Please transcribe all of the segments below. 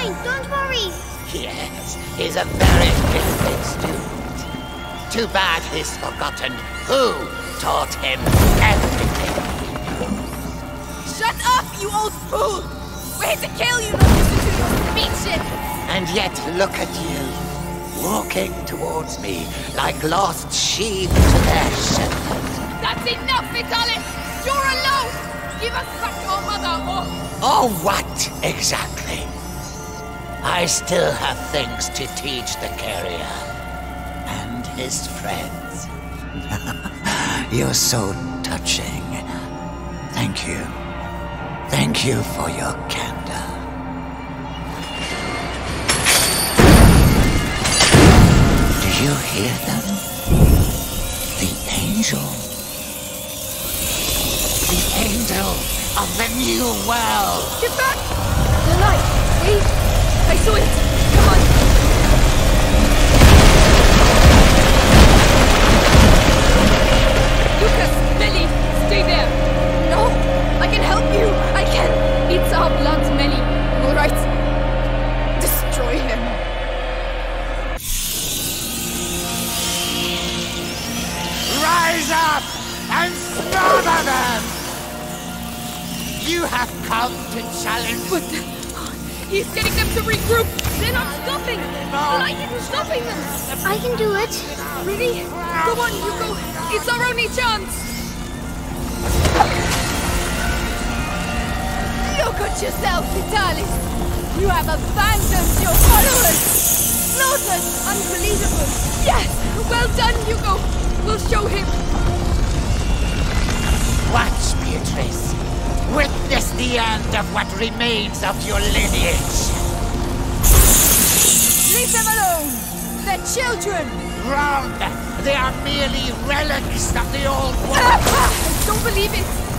fine. Don't worry. Yes, he's a very gifted student. Too bad he's forgotten who taught him everything. Shut up, you old fool! We're here to kill you, not listen to your speeches! And yet look at you, walking towards me like lost sheep to their shepherd. That's enough, Vitalis! You're alone! Give us back your mother, or... Oh, what exactly? I still have things to teach the carrier and his friends. You're so touching. Thank you. Thank you for your candor. Do you hear them? The angel. The angel of the new world. Get back! The light! See? I saw it! Lucas! Mélie! Stay there! The light isn't stopping them! I can do it. Really? Go on, Hugo! It's our only chance! Look at yourself, Vitalis! You have abandoned your followers! Slaughtered! Unbelievable! Yes! Well done, Hugo! We'll show him! Watch, Beatrice. Witness the end of what remains of your lineage. Leave them alone! They're children! Wrong! They are merely relics of the old world. I don't believe it!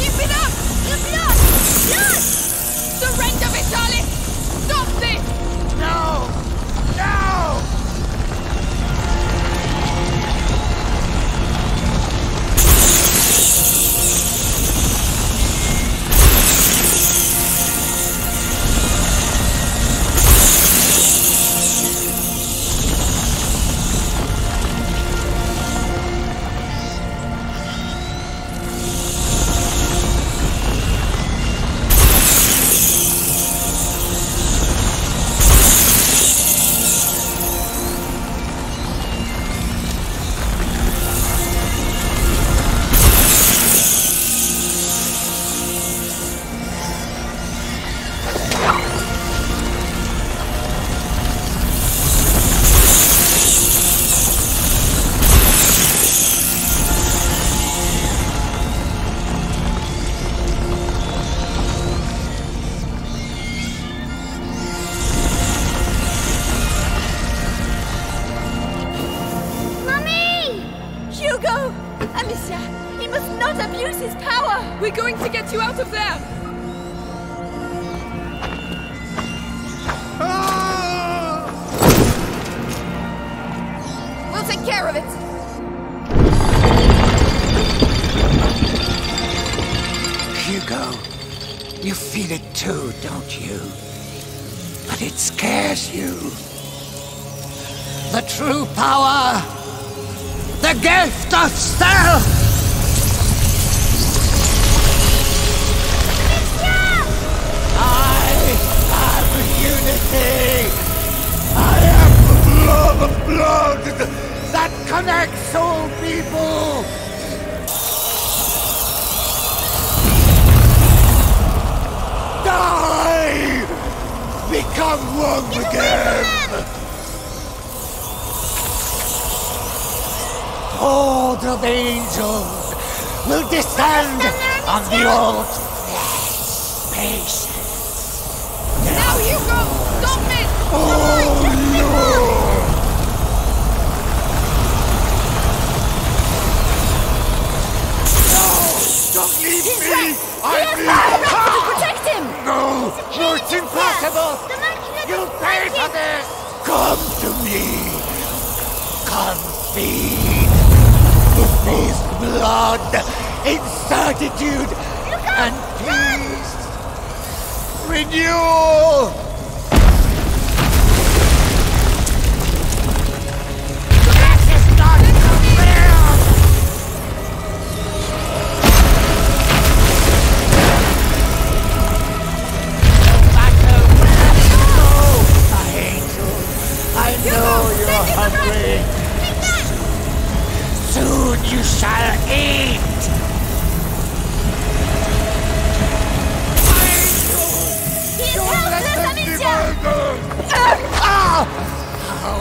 Yes! Care of it! Hugo, you feel it too, don't you? But it scares you. The true power, the gift of self! I am unity! I the blood of blood that connects all people! Die! Become one again! Horde of angels will descend on the old flesh spaces. Now, Hugo! Stop it! Oh, Lord! No! Don't leave He's me! right! I he need power to protect him! No! No, it's impossible! You'll pay for this! Come to me! Come feed! It is blood, incertitude, and peace! Renewal! You're hungry. Soon you shall eat. My angel, He is helpless, them Amicia! divide us. Ah! How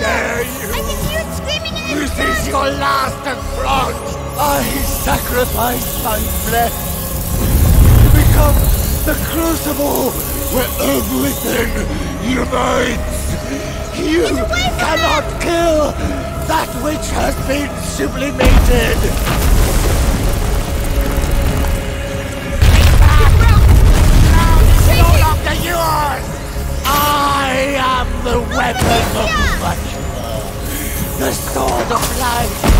dare you! I can hear it screaming in his This is your last affront! I sacrifice my flesh to become the crucible where everything unites! You cannot kill that which has been sublimated! Take back! Now no longer yours! I am the weapon of much more! The sword of life!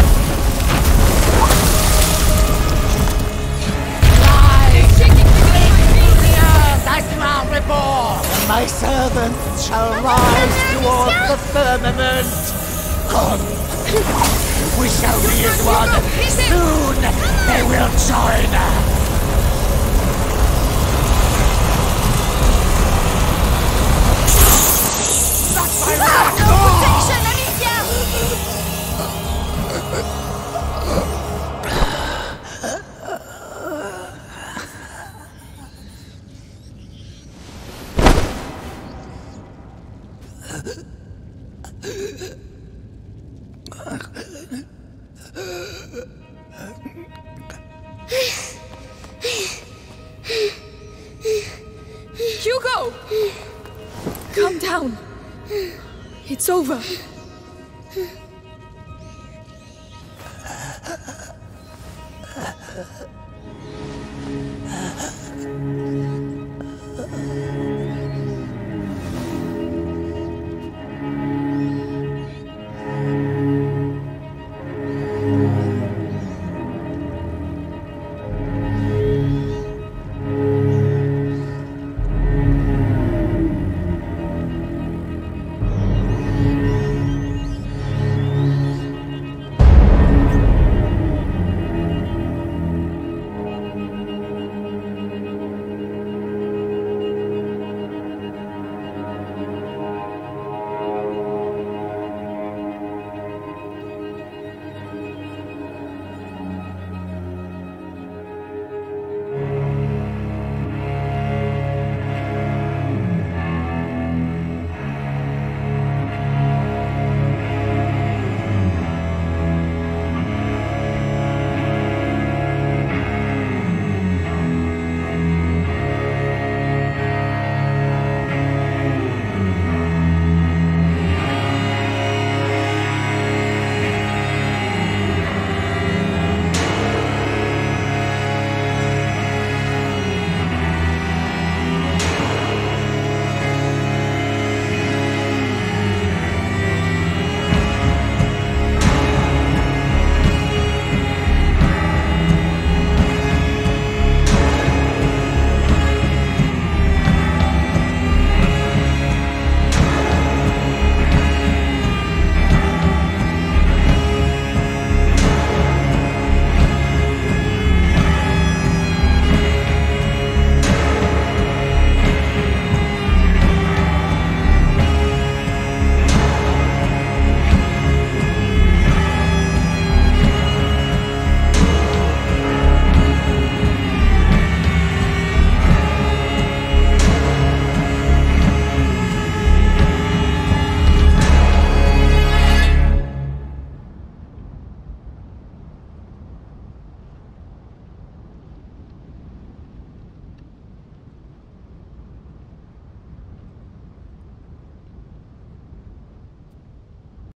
Reborn! And my servants shall rise towards the firmament! Come! We shall be as one! Soon they will join! Not my wrath! Hugo! Calm down. It's over.